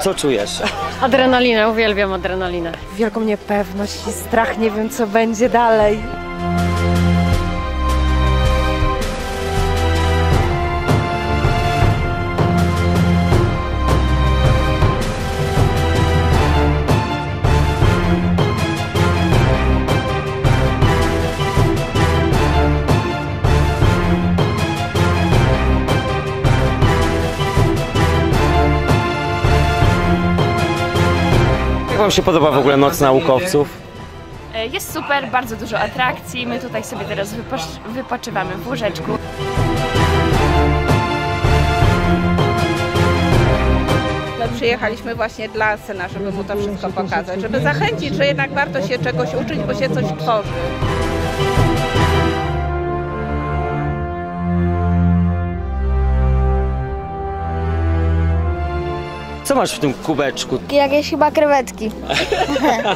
Co czujesz? Adrenalinę, uwielbiam adrenalinę. Wielką niepewność i strach, nie wiem co będzie dalej. Jak wam się podoba w ogóle Noc Naukowców? E, Jest super, bardzo dużo atrakcji. My tutaj sobie teraz wypoczywamy w łóżeczku. My przyjechaliśmy właśnie dla syna, żeby mu to wszystko pokazać, żeby zachęcić, że jednak warto się czegoś uczyć, bo się coś tworzy. Co masz w tym kubeczku? Jakieś chyba krewetki.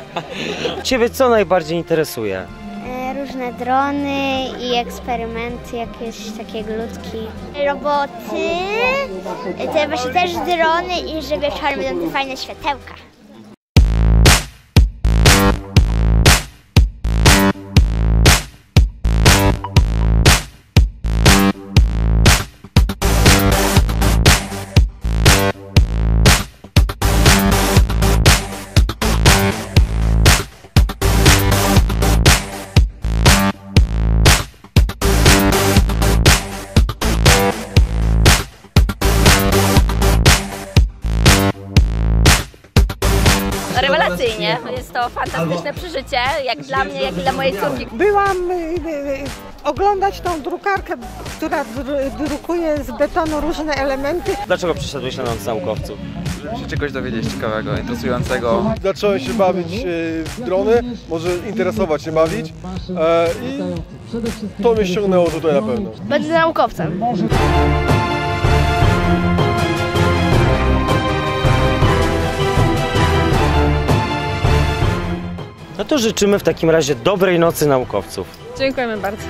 Ciebie co najbardziej interesuje? E, Różne drony i eksperymenty, jakieś takie glutki. Roboty, te właśnie też drony i że wieczorem będą te fajne światełka. Rewelacyjnie. Jest to fantastyczne przeżycie, jak dla mnie, jak i dla mojej córki. Byłam y, y, oglądać tą drukarkę, która dru- drukuje z betonu różne elementy. Dlaczego przyszedłeś na Noc Naukowców? żeby się czegoś dowiedzieć ciekawego, interesującego. Zacząłem się bawić w drony, może interesować się bawić e, i to mnie ściągnęło tutaj na pewno. Będę naukowcem. To życzymy w takim razie dobrej nocy naukowców. Dziękujemy bardzo.